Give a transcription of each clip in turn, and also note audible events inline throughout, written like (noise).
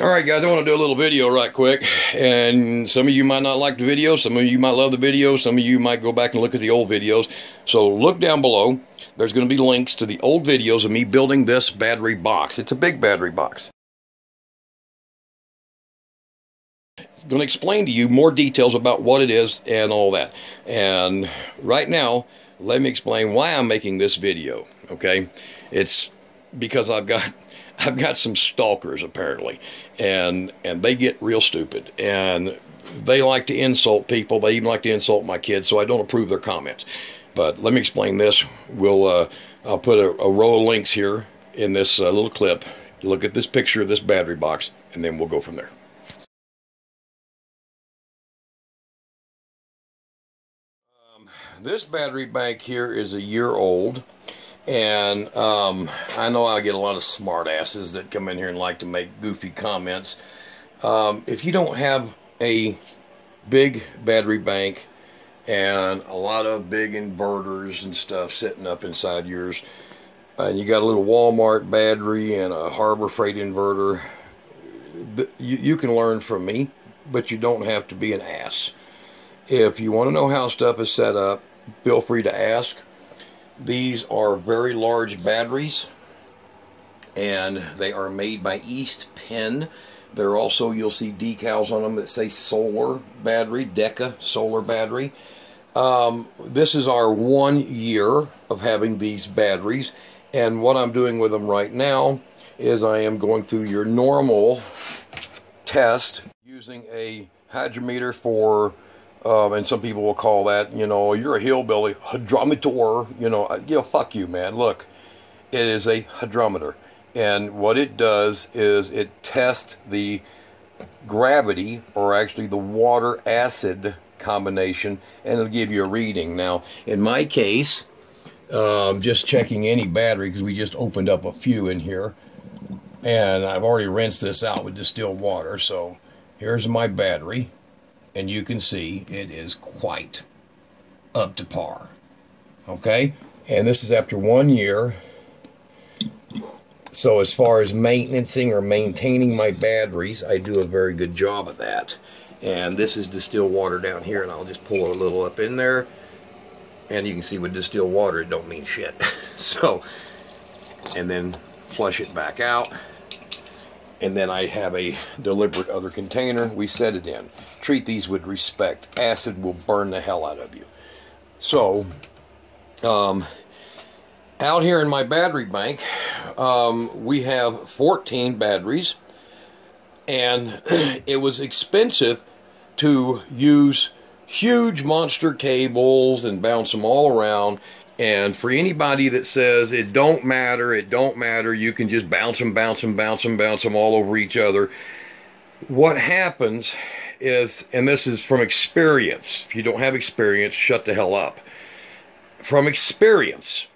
All right, guys, I want to do a little video right quick. And some of you might not like the video. Some of you might love the video. Some of you might go back and look at the old videos. So look down below. There's going to be links to the old videos of me building this battery box. It's a big battery box. I'm going to explain to you more details about what it is and all that. And right now, let me explain why I'm making this video. Okay, it's because I've got I've got some stalkers apparently, and and they get real stupid and they like to insult people. They even like to insult my kids, so I don't approve their comments. But let me explain this. We'll uh, I'll put a, a, row of links here in this uh, little clip. Look at this picture of this battery box, and then we'll go from there. Um, this battery bank here is a year old. And um, I know I get a lot of smartasses that come in here and like to make goofy comments. Um, if you don't have a big battery bank and a lot of big inverters and stuff sitting up inside yours, and you got a little Walmart battery and a Harbor Freight inverter, you, you can learn from me, but you don't have to be an ass. If you want to know how stuff is set up, feel free to ask. These are very large batteries and they are made by East Penn. There also, you'll see decals on them that say solar battery, DEKA solar battery. Um, this is our one year of having these batteries. And what I'm doing with them right now is I am going through your normal test using a hydrometer for um, and some people will call that, you know, you're a hillbilly, hydrometer, you know, you know, fuck you, man. Look, it is a hydrometer. And what it does is it tests the gravity, or actually the water acid combination, and it'll give you a reading. Now, in my case, um, just checking any battery, because we just opened up a few in here, and I've already rinsed this out with distilled water, so here's my battery and you can see it is quite up to par. Okay, and this is after one year. So as far as maintaining or maintaining my batteries, I do a very good job of that. And this is distilled water down here, and I'll just pull a little up in there. And you can see with distilled water, it don't mean shit. (laughs) so, and then flush it back out and then I have a deliberate other container. We set it in. Treat these with respect. Acid will burn the hell out of you. So, um, out here in my battery bank, um, we have 14 batteries, and (clears throat) it was expensive to use huge monster cables and bounce them all around and for anybody that says it don't matter, it don't matter, you can just bounce them, bounce them, bounce them, bounce them all over each other. What happens is, and this is from experience, if you don't have experience, shut the hell up. From experience,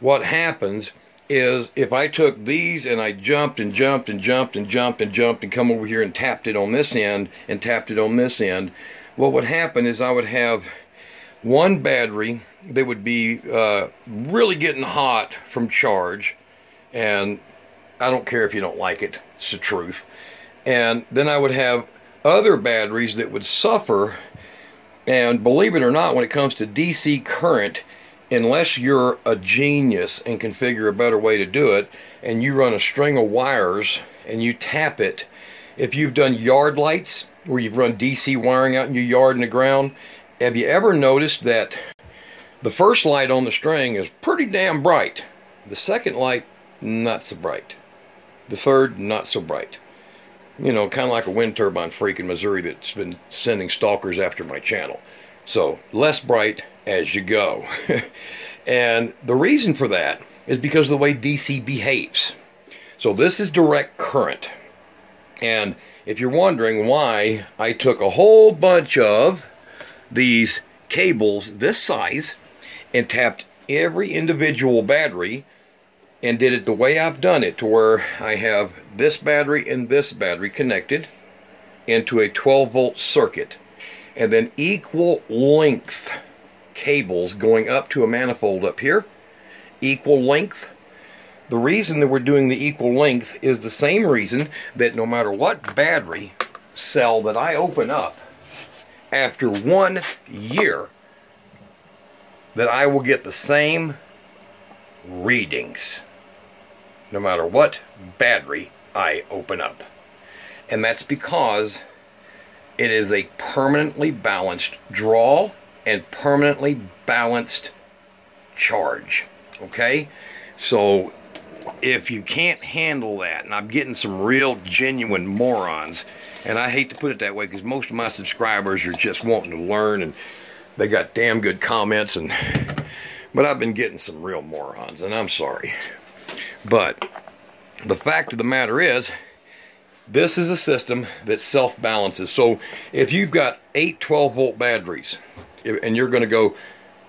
what happens is if I took these and I jumped and jumped and jumped and jumped and jumped and come over here and tapped it on this end and tapped it on this end, what would happen is I would have one battery that would be uh, really getting hot from charge and I don't care if you don't like it it's the truth. And then I would have other batteries that would suffer and believe it or not when it comes to DC current unless you're a genius and can figure a better way to do it and you run a string of wires and you tap it if you've done yard lights where you've run DC wiring out in your yard and the ground have you ever noticed that the first light on the string is pretty damn bright? The second light, not so bright. The third, not so bright. You know, kind of like a wind turbine freak in Missouri that's been sending stalkers after my channel. So, less bright as you go. (laughs) and the reason for that is because of the way DC behaves. So, this is direct current. And if you're wondering why I took a whole bunch of these cables this size and tapped every individual battery and did it the way I've done it to where I have this battery and this battery connected into a 12 volt circuit and then equal length cables going up to a manifold up here equal length the reason that we're doing the equal length is the same reason that no matter what battery cell that I open up, after one year, that I will get the same readings no matter what battery I open up. And that's because it is a permanently balanced draw and permanently balanced charge. Okay? So if you can't handle that, and I'm getting some real genuine morons, and I hate to put it that way because most of my subscribers are just wanting to learn and they got damn good comments and but I've been getting some real morons and I'm sorry. But the fact of the matter is this is a system that self-balances. So if you've got eight 12 volt batteries and you're going to go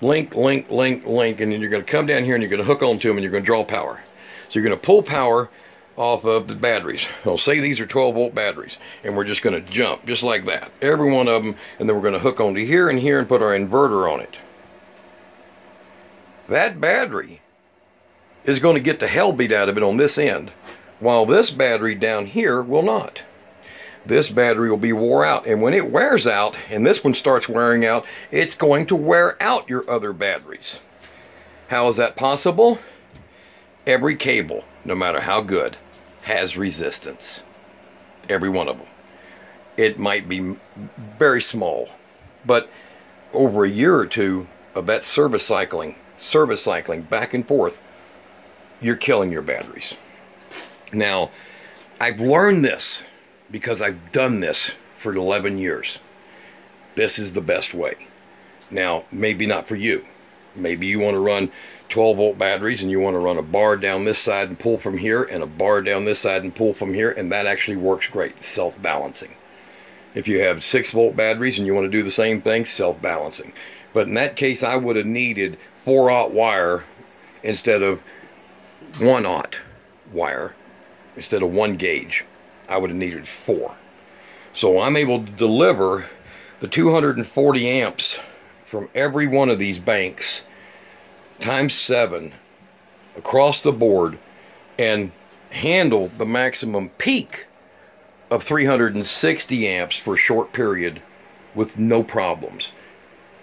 link, link, link, link, and then you're going to come down here and you're going to hook onto them and you're going to draw power. So you're going to pull power off of the batteries. So say these are 12 volt batteries and we're just going to jump just like that. Every one of them and then we're going to hook onto here and here and put our inverter on it. That battery is going to get the hell beat out of it on this end while this battery down here will not. This battery will be wore out and when it wears out and this one starts wearing out it's going to wear out your other batteries. How is that possible? Every cable, no matter how good, has resistance. Every one of them. It might be very small, but over a year or two of that service cycling, service cycling back and forth, you're killing your batteries. Now, I've learned this because I've done this for 11 years. This is the best way. Now, maybe not for you. Maybe you want to run 12 volt batteries and you want to run a bar down this side and pull from here and a bar down this side and pull from here and that actually works great self-balancing. If you have 6 volt batteries and you want to do the same thing self-balancing. But in that case I would have needed 4 aught wire instead of 1 aught wire instead of 1 gauge. I would have needed 4 so I'm able to deliver the 240 amps from every one of these banks times seven across the board and handle the maximum peak of 360 amps for a short period with no problems.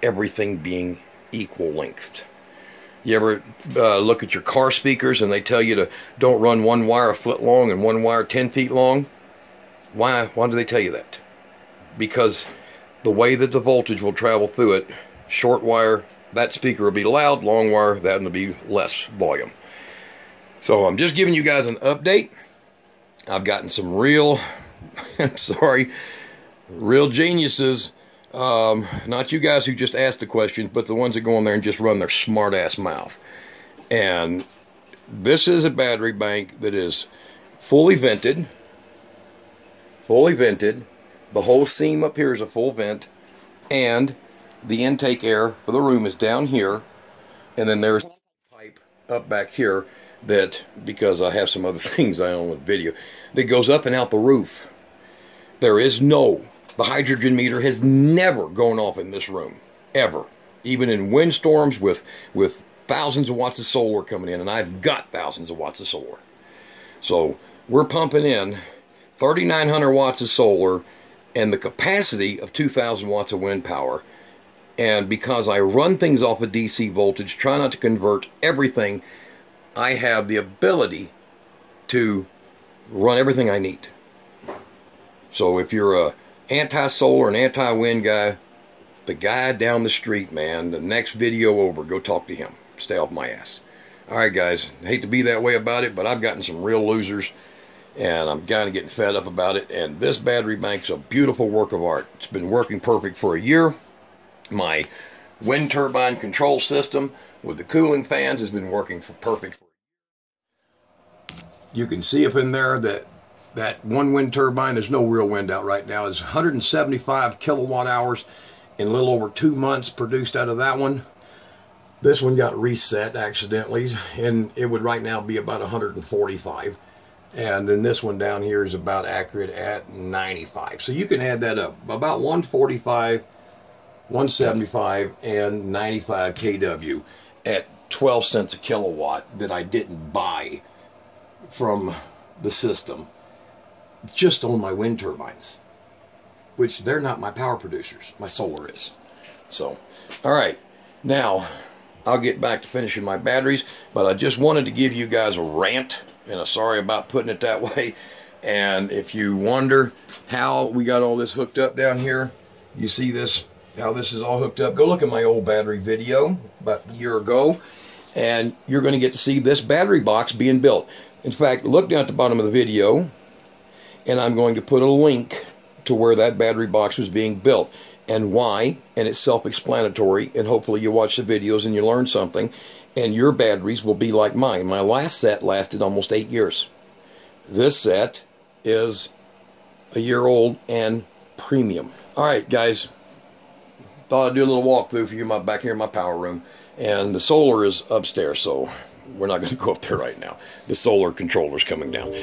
Everything being equal length. You ever uh, look at your car speakers and they tell you to don't run one wire a foot long and one wire 10 feet long? Why, why do they tell you that? Because the way that the voltage will travel through it, short wire, that speaker will be loud, long wire, that will be less volume. So I'm just giving you guys an update. I've gotten some real, (laughs) I'm sorry, real geniuses. Um, not you guys who just ask the questions, but the ones that go on there and just run their smart ass mouth. And this is a battery bank that is fully vented. Fully vented. The whole seam up here is a full vent. And the intake air for the room is down here and then there's a pipe up back here that because I have some other (laughs) things I own with video that goes up and out the roof. There is no the hydrogen meter has never gone off in this room ever. Even in windstorms with with thousands of watts of solar coming in and I've got thousands of watts of solar. So we're pumping in 3900 watts of solar and the capacity of 2000 watts of wind power and because I run things off of DC voltage, try not to convert everything, I have the ability to run everything I need. So if you're a anti-solar and anti-wind guy, the guy down the street, man, the next video over, go talk to him. Stay off my ass. All right, guys, hate to be that way about it, but I've gotten some real losers, and I'm kind of getting fed up about it. And this battery bank's a beautiful work of art. It's been working perfect for a year. My wind turbine control system with the cooling fans has been working for perfect. You can see up in there that that one wind turbine, there's no real wind out right now, is 175 kilowatt hours in a little over two months produced out of that one. This one got reset accidentally, and it would right now be about 145. And then this one down here is about accurate at 95. So you can add that up. About 145 175 and 95 kW at 12 cents a kilowatt that I didn't buy from the system just on my wind turbines, which they're not my power producers. My solar is. So, all right. Now, I'll get back to finishing my batteries, but I just wanted to give you guys a rant, and I'm sorry about putting it that (laughs) way. And if you wonder how we got all this hooked up down here, you see this, how this is all hooked up. Go look at my old battery video about a year ago, and you're going to get to see this battery box being built. In fact, look down at the bottom of the video, and I'm going to put a link to where that battery box was being built and why, and it's self-explanatory, and hopefully you watch the videos and you learn something, and your batteries will be like mine. My last set lasted almost eight years. This set is a year old and premium. All right, guys, thought I'd do a little walkthrough for you my, back here in my power room, and the solar is upstairs, so we're not going to go up there right now. The solar controller's coming down.